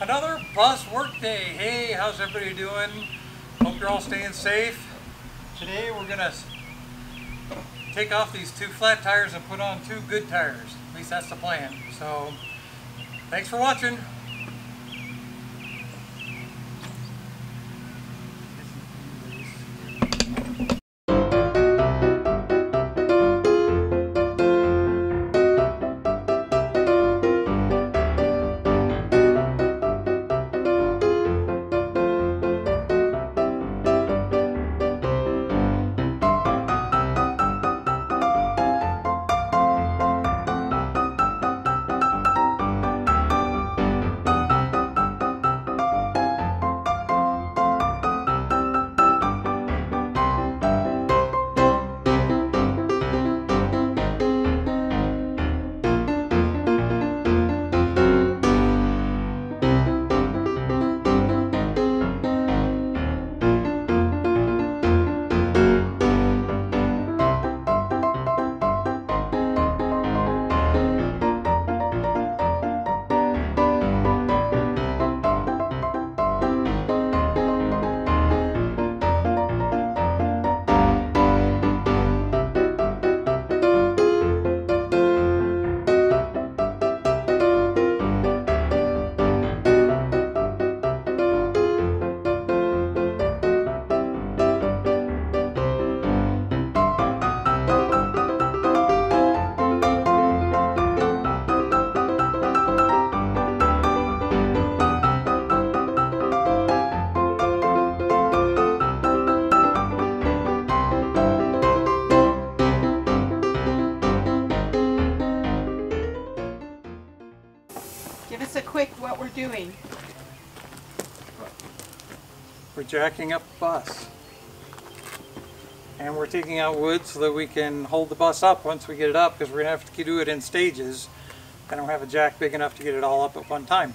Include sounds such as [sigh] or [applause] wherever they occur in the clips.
Another bus work day. Hey, how's everybody doing? Hope you're all staying safe. Today we're gonna take off these two flat tires and put on two good tires. At least that's the plan. So, thanks for watching. Jacking up the bus. And we're taking out wood so that we can hold the bus up once we get it up because we're going to have to do it in stages. I don't have a jack big enough to get it all up at one time.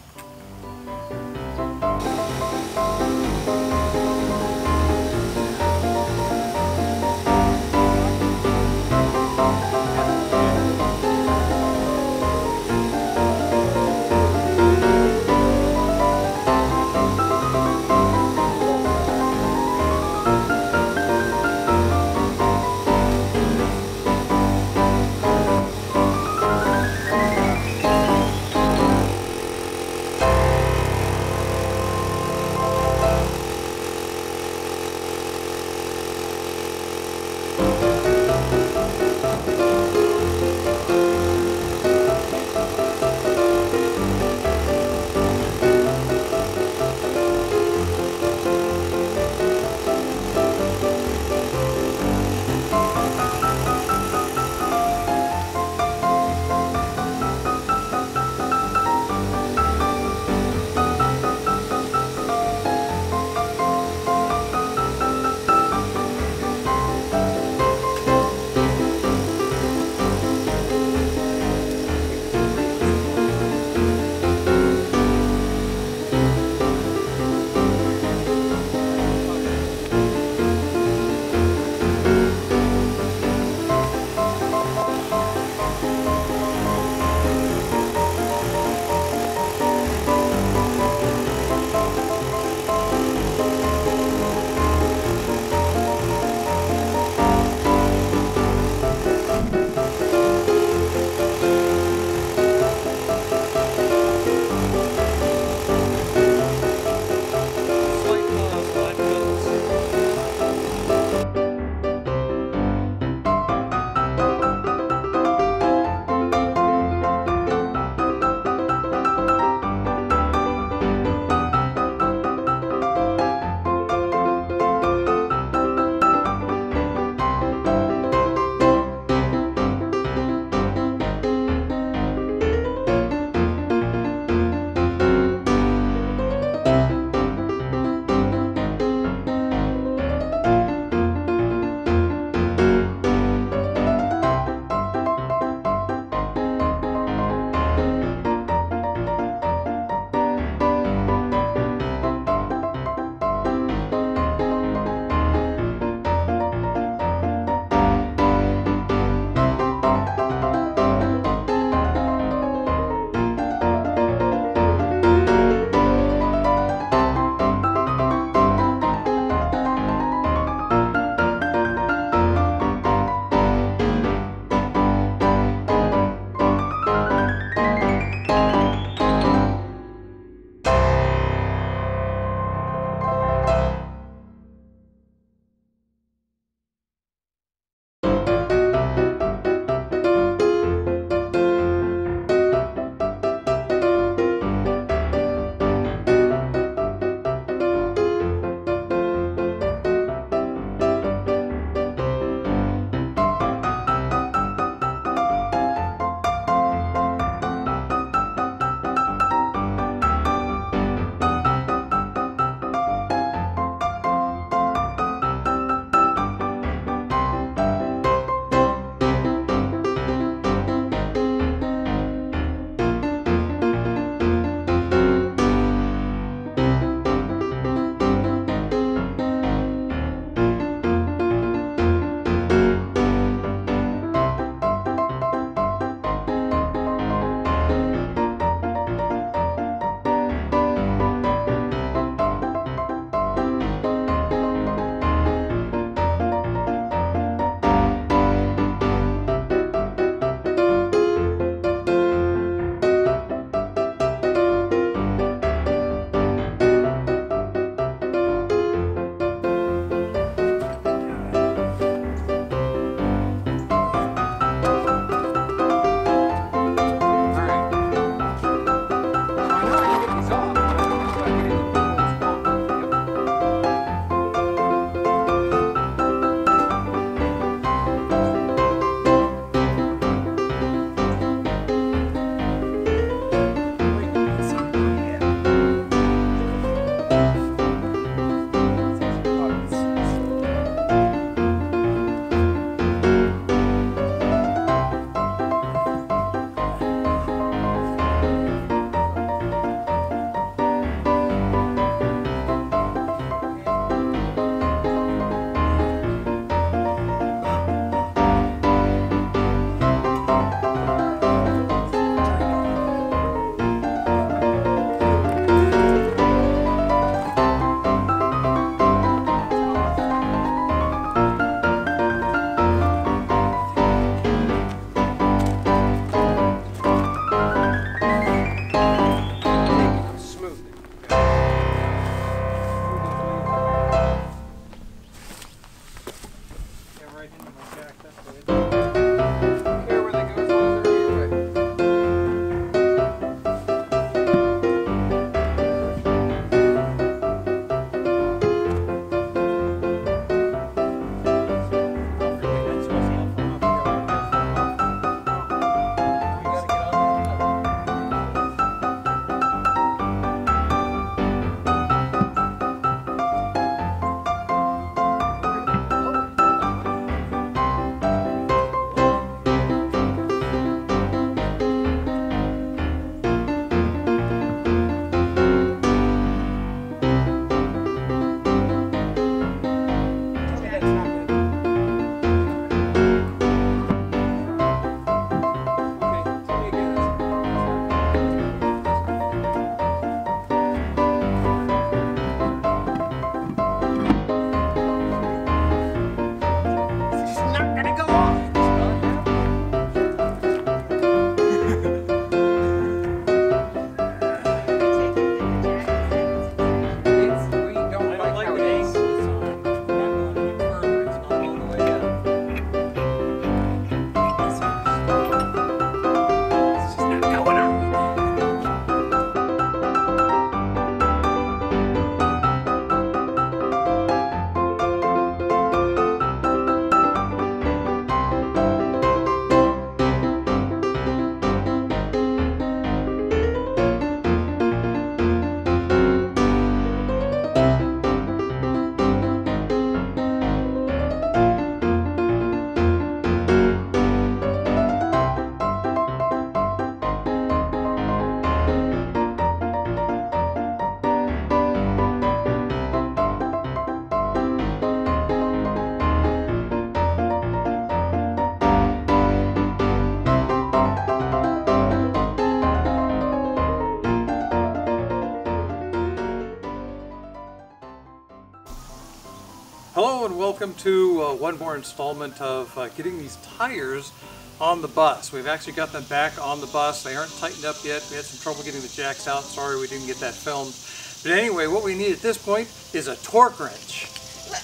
Hello and welcome to uh, one more installment of uh, getting these tires on the bus. We've actually got them back on the bus. They aren't tightened up yet. We had some trouble getting the jacks out. Sorry we didn't get that filmed. But anyway, what we need at this point is a torque wrench.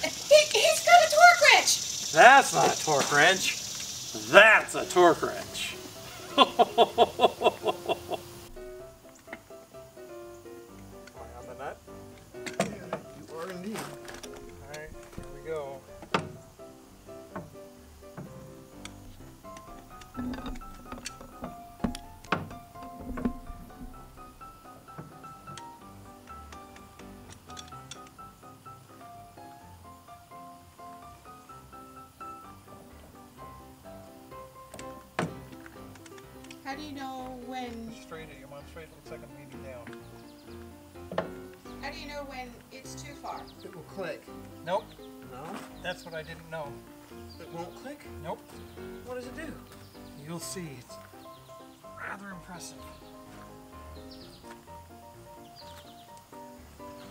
He, he's got a torque wrench. That's not a torque wrench. That's a torque wrench. [laughs] How do you know when? Straight, I'm on straight, looks like I'm leaning down. How do you know when it's too far? It will click. Nope, No? that's what I didn't know. It won't click? Nope, What does it do? you'll see. It's rather impressive.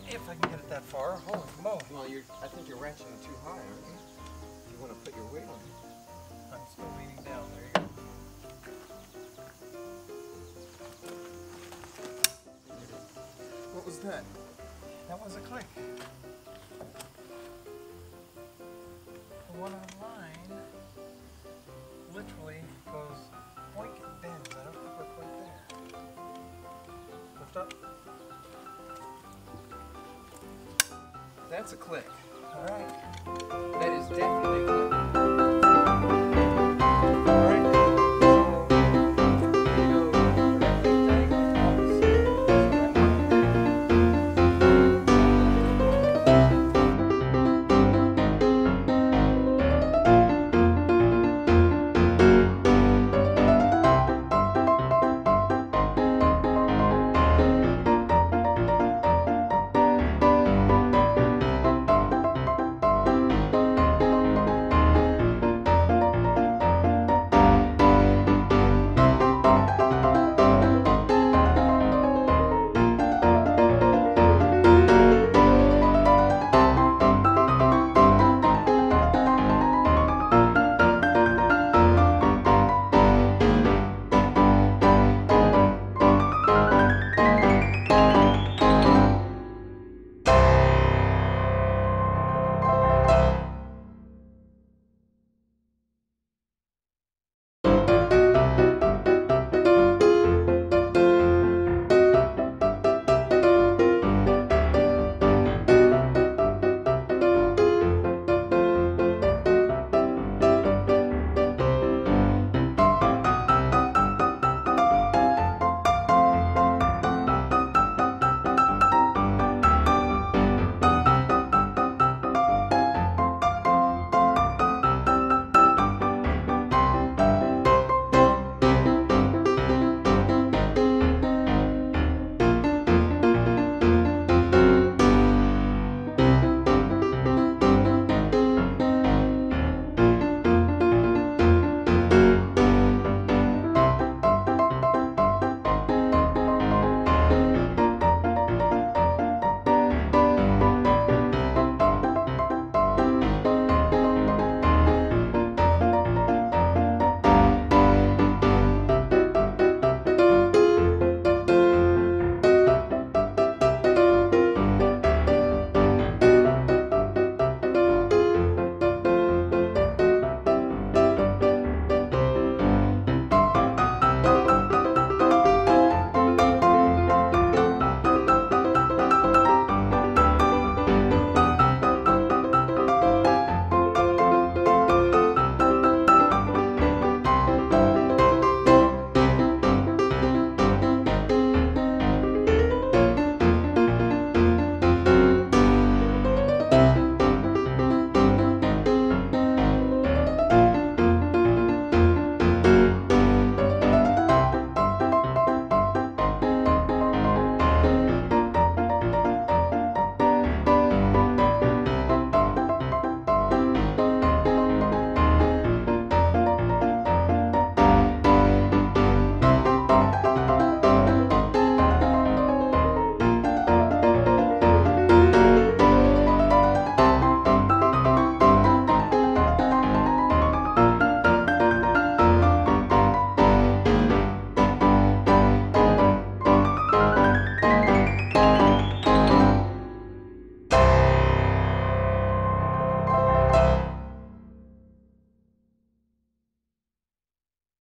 If I can get it that far, holy moly. Well, you're. I think you're wrenching it too high, aren't you? You want to put your weight on it. Was that? That was a click. The one online literally goes boink and bends. I don't think we're quite there. Lift up. That's a click. All right. That is definitely